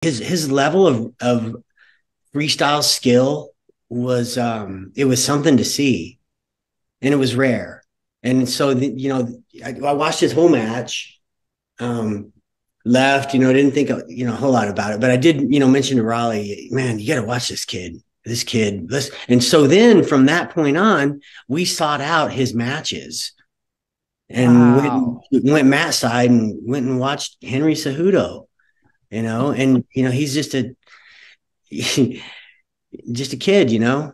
his his level of of freestyle skill was um it was something to see. And it was rare. And so the, you know I, I, watched his whole match um left you know didn't think you know a whole lot about it. But i did you know mention to raleigh man you got to watch this kid. This kid this and so then from that point on we sought out his matches. And wow. went, went mat side and went and watched henry cejudo you know and you know he's just a just a kid you know